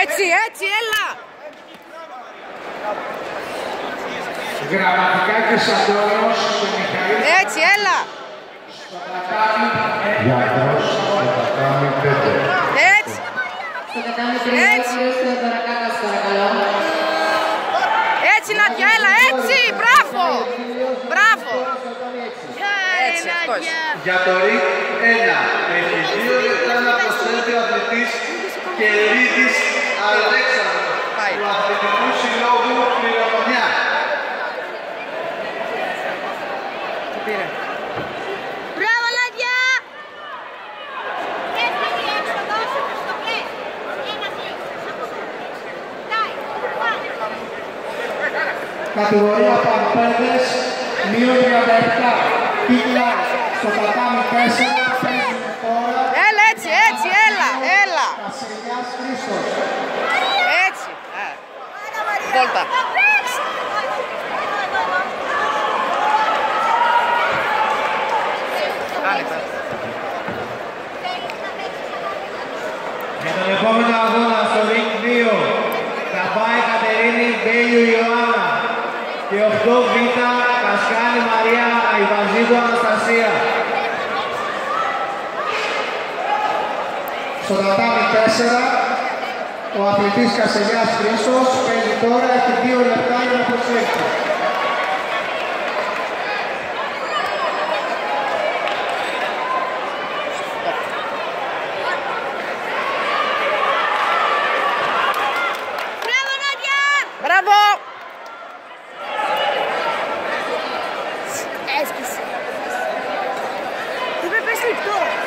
Έτσι, έτσι, έλα! Γραμματικά και Σαντόρος. Έτσι, έλα! Στο κατάμι Γιάννος, Έτσι! Έτσι! Έτσι, Νάντια, έλα, έτσι, μπράβο! Μπράβο! Έτσι. Για το ΡΙΚ, ένα. Έχει δύο λεπτά να ο αθλητής Πάει. του Αθλητικού Συλλόγου Κληρονομιά. Τι πήρε. Μπράβο, Νάντια! Κατηγορία Παμπέρδες, μείον 37. Κύκλα στο tatami 4, παίζουμε τώρα Έλα, έτσι, έτσι, έλα, έλα. Βασιλιάς Χρήστος. Έτσι. Ε. Βόλτα. Άνετα. Για τον επόμενο αγώνα στο ΡΙΚ 2 θα πάει Κατερίνη Μπέλιου Ιωάννα και 8β Κασκάνη Μαρία Αϊβαζίδου Αναστασία. Στο τατάμι 4 ο αθλητής Κασελιάς Χρήστος παίζει τώρα και δύο λεπτά για να προσέχει. Έσκησε. Είπε πες λεπτό.